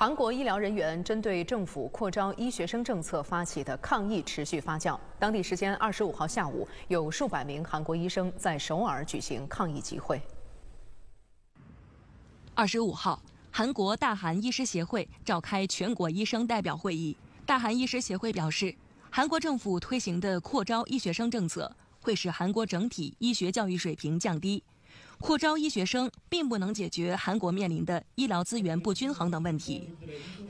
韩国医疗人员针对政府扩招医学生政策发起的抗议持续发酵。当地时间二十五号下午，有数百名韩国医生在首尔举行抗议集会。二十五号，韩国大韩医师协会召开全国医生代表会议。大韩医师协会表示，韩国政府推行的扩招医学生政策会使韩国整体医学教育水平降低。扩招医学生并不能解决韩国面临的医疗资源不均衡等问题，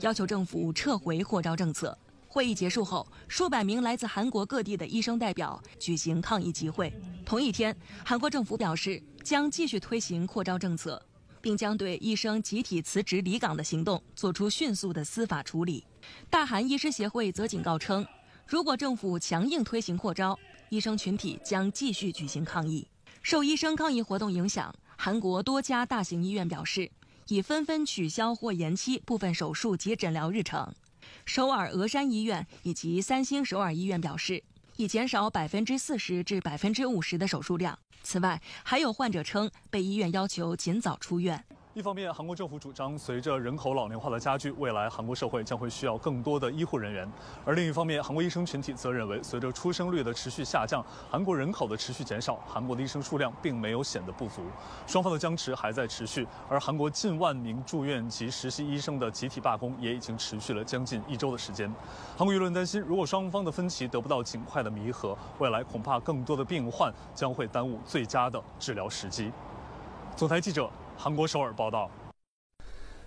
要求政府撤回扩招政策。会议结束后，数百名来自韩国各地的医生代表举行抗议集会。同一天，韩国政府表示将继续推行扩招政策，并将对医生集体辞职离岗的行动做出迅速的司法处理。大韩医师协会则警告称，如果政府强硬推行扩招，医生群体将继续举行抗议。受医生抗议活动影响，韩国多家大型医院表示已纷纷取消或延期部分手术及诊疗日程。首尔峨山医院以及三星首尔医院表示已减少百分之四十至百分之五十的手术量。此外，还有患者称被医院要求尽早出院。一方面，韩国政府主张，随着人口老龄化的加剧，未来韩国社会将会需要更多的医护人员；而另一方面，韩国医生群体则认为，随着出生率的持续下降，韩国人口的持续减少，韩国的医生数量并没有显得不足。双方的僵持还在持续，而韩国近万名住院及实习医生的集体罢工也已经持续了将近一周的时间。韩国舆论担心，如果双方的分歧得不到尽快的弥合，未来恐怕更多的病患将会耽误最佳的治疗时机。总台记者。韩国首尔报道。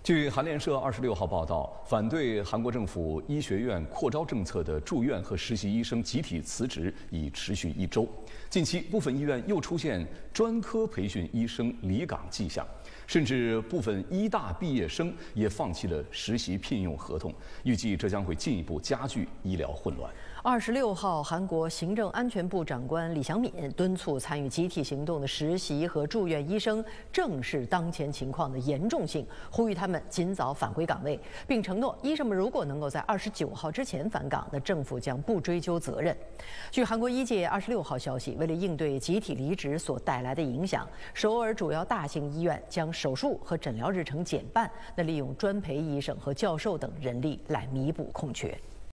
据韩联社二十六号报道，反对韩国政府医学院扩招政策的住院和实习医生集体辞职已持续一周。近期，部分医院又出现专科培训医生离岗迹象，甚至部分医大毕业生也放弃了实习聘用合同。预计这将会进一步加剧医疗混乱。二十六号，韩国行政安全部长官李祥敏敦促参与集体行动的实习和住院医生正视当前情况的严重性，呼吁他们尽早返回岗位，并承诺医生们如果能够在二十九号之前返岗，那政府将不追究责任。据韩国医界二十六号消息，为了应对集体离职所带来的影响，首尔主要大型医院将手术和诊疗日程减半，那利用专培医生和教授等人力来弥补空缺。